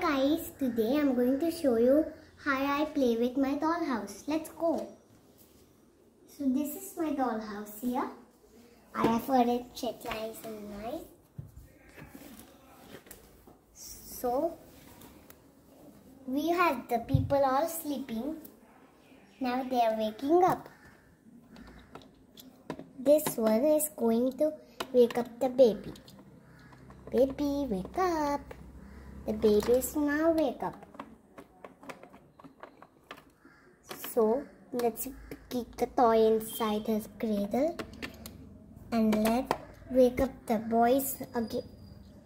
guys, today I'm going to show you how I play with my dollhouse. Let's go. So this is my dollhouse here. I have furniture nice and nice. So we had the people all sleeping. Now they are waking up. This one is going to wake up the baby. Baby, wake up. The babies now wake up. So let's keep the toy inside his cradle and let's wake up the boys again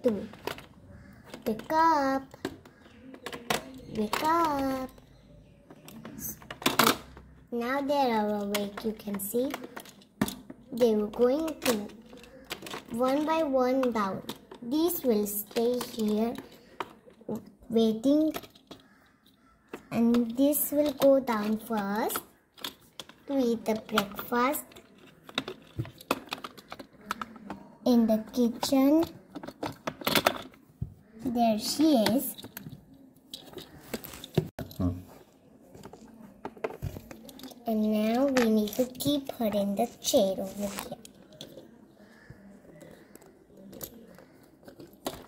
too. Wake up. Wake up. Now they are awake, you can see. They were going to one by one down. These will stay here waiting. And this will go down first to eat the breakfast in the kitchen. There she is. And now we need to keep her in the chair over here.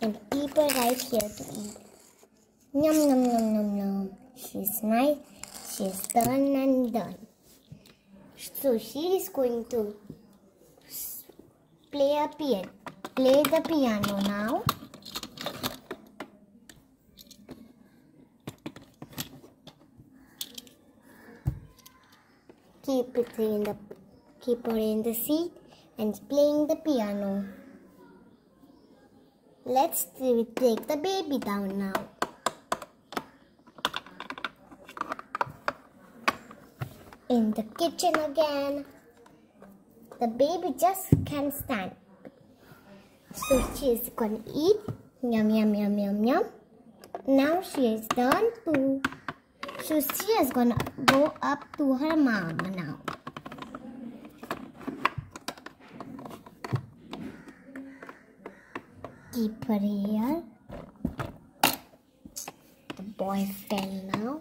And keep her right here to eat Yum, yum, yum, yum, yum. She's nice. She's done and done. So she is going to play a piano. Play the piano now. Keep it in the keep her in the seat and playing the piano. Let's take the baby down now. In the kitchen again. The baby just can't stand. So she is gonna eat. Yum, yum, yum, yum, yum. Now she is done too. So she is gonna go up to her mom now. Keep her here. The boy fell now.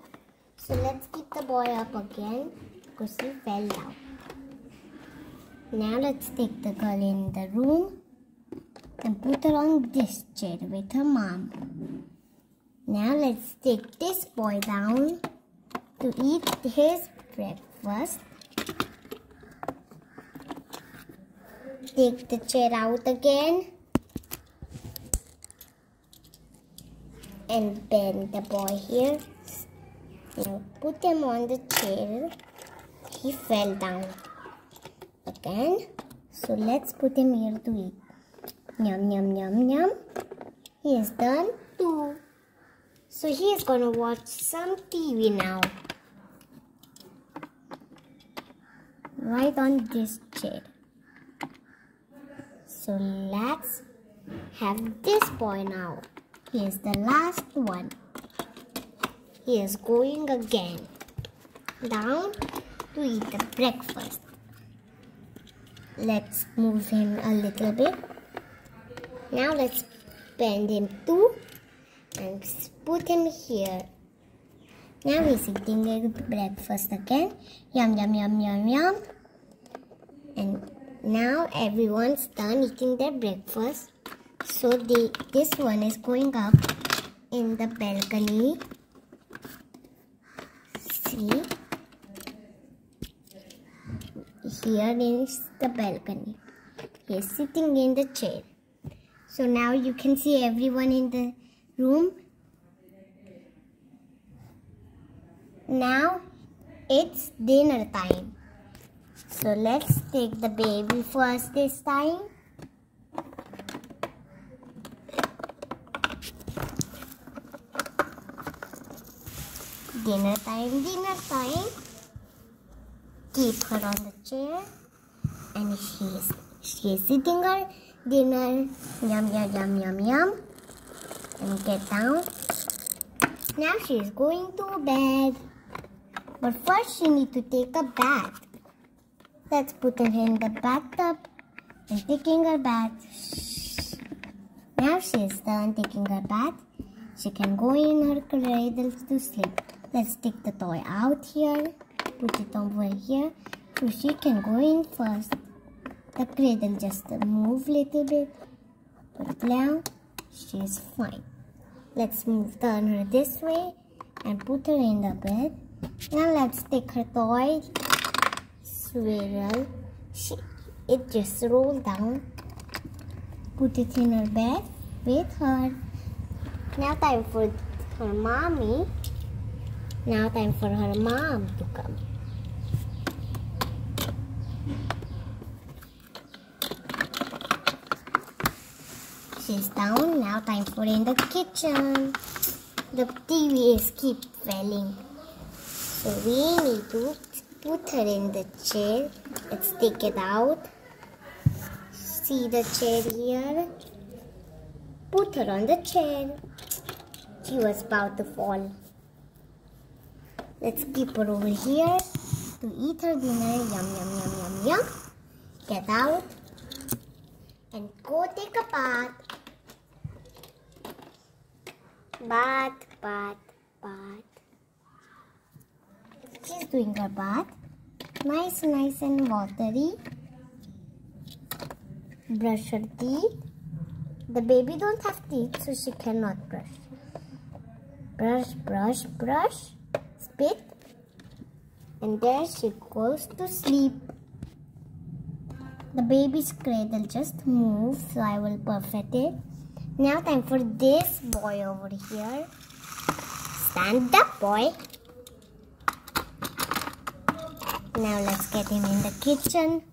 So let's keep the boy up again fell down. Now let's take the girl in the room and put her on this chair with her mom. Now let's take this boy down to eat his breakfast. Take the chair out again and bend the boy here. Now put him on the chair he fell down again. So let's put him here to eat. Yum, yum, yum, yum. He is done too. So he is to watch some TV now. Right on this chair. So let's have this boy now. He is the last one. He is going again. Down to eat the breakfast. Let's move him a little bit. Now let's bend him too and put him here. Now he's eating the breakfast again. Yum, yum, yum, yum, yum. And now everyone's done eating their breakfast. So the, this one is going up in the balcony. See? Here is the balcony. He is sitting in the chair. So now you can see everyone in the room. Now it's dinner time. So let's take the baby first this time. Dinner time, dinner time keep her on the chair and she is she is sitting her dinner yum yum yum yum yum and get down. Now she is going to bed. But first she need to take a bath. Let's put her in the bathtub and taking her bath. Now she is done taking her bath. She can go in her cradle to sleep. Let's take the toy out here. Put it over here. So she can go in first. The cradle just move little bit. But now she's fine. Let's move turn her this way and put her in the bed. Now let's take her toy swirl. She, it just rolled down. Put it in her bed with her. Now time for her mommy. Now time for her mom to come. She's down. Now time for in the kitchen. The TV is keep falling. So we need to put her in the chair. Let's take it out. See the chair here? Put her on the chair. She was about to fall. Let's keep her over here to eat her dinner. Yum, yum, yum, yum, yum. Get out and go take a bath. Bath, bath, bath. She's doing her bath. Nice, nice and watery. Brush her teeth. The baby don't have teeth, so she cannot brush. Brush, brush, brush. Spit. And there she goes to sleep. The baby's cradle just moved, so I will perfect it. Now time for this boy over here. Stand up, boy. Now let's get him in the kitchen.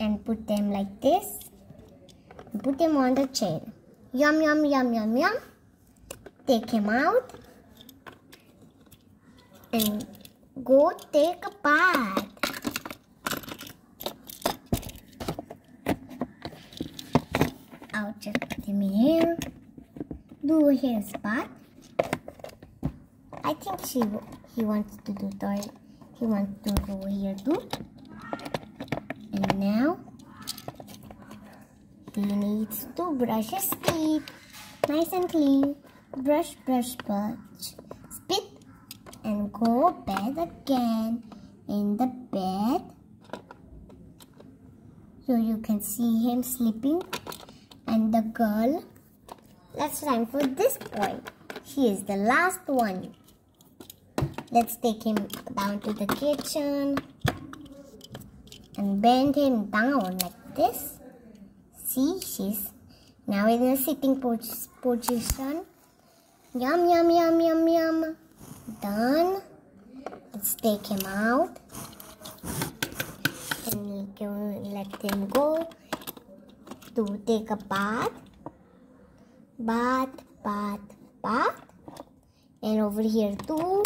And put them like this. Put him on the chair. Yum, yum, yum, yum, yum. Take him out. And go take a bath. I'll just put him here. Do his spot. I think she he wants to do toy. He wants to go here too. And now he needs to brush his teeth. Nice and clean. Brush, brush, brush. Spit and go bed again in the bed. So you can see him sleeping. And the girl. That's time for this boy. He is the last one. Let's take him down to the kitchen and bend him down like this. See, she's now in a sitting position. Yum, yum, yum, yum, yum. Done. Let's take him out and let him go to take a bath. Bath, bath, bath. And over here too.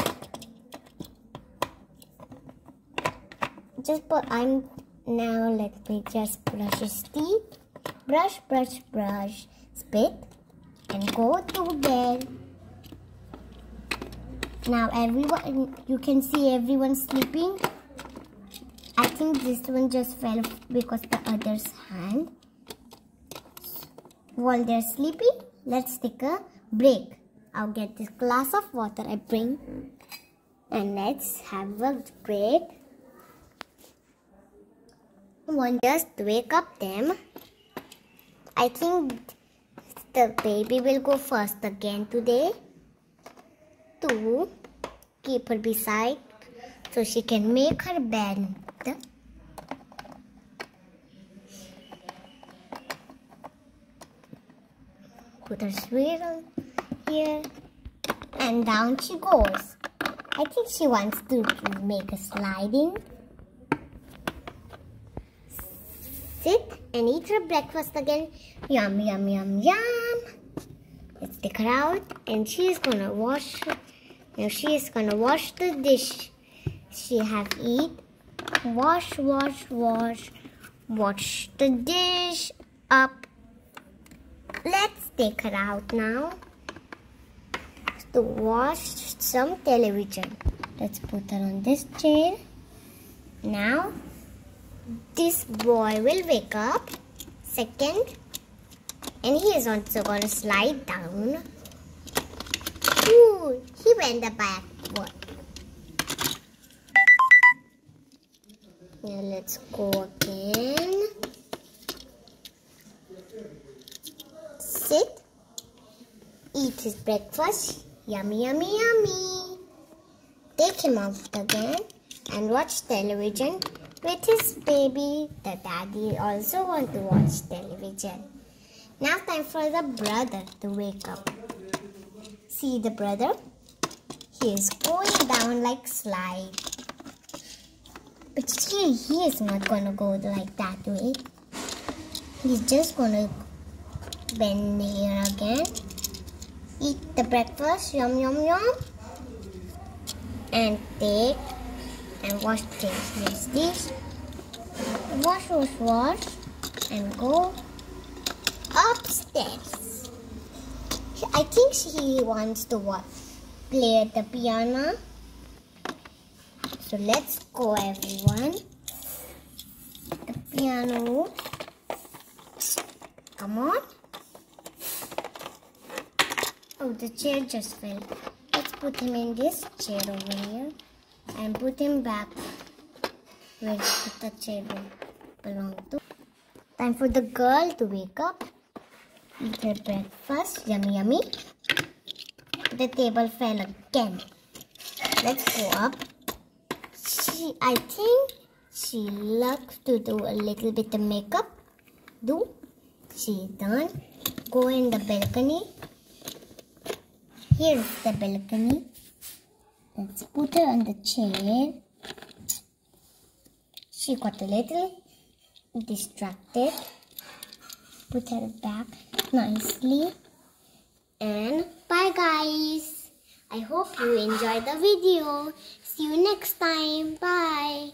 just put I'm now let me just brush his teeth brush brush brush spit and go to bed now everyone you can see everyone sleeping I think this one just fell because the other's hand while they're sleeping let's take a break I'll get this glass of water I bring and let's have a break one just wake up them. I think the baby will go first again today. To keep her beside so she can make her bed. Put her swirl here and down she goes. I think she wants to make a sliding. sit and eat her breakfast again. Yum, yum, yum, yum. Let's take her out and she's gonna wash, now she's gonna wash the dish she have eat. Wash, wash, wash, wash the dish up. Let's take her out now to watch some television. Let's put her on this chair. Now this boy will wake up, second. And he is also going to slide down. Ooh, he went the backward. Now let's go again. Sit. Eat his breakfast. Yummy, yummy, yummy. Take him out again and watch television with his baby. The daddy also want to watch television. Now time for the brother to wake up. See the brother? He is going down like slide. But here he is not gonna go like that way. He's just gonna bend here again. Eat the breakfast, yum yum yum. And take and wash this. Yes, this. Wash, wash, wash. And go upstairs. I think she wants to watch, Play the piano. So let's go everyone. The piano. Come on. Oh, the chair just fell. Let's put him in this chair over here and put him back where the chair will belong to. Time for the girl to wake up. Eat her breakfast. Yummy, yummy. The table fell again. Let's go up. She, I think she loves to do a little bit of makeup. Do. She done. Go in the balcony. Here's the balcony. Let's put her on the chair. She got a little distracted. Put her back nicely. And bye guys. I hope you enjoyed the video. See you next time. Bye.